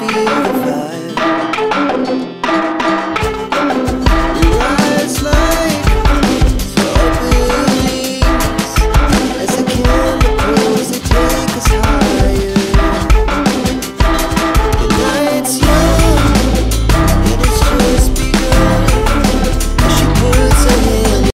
feel the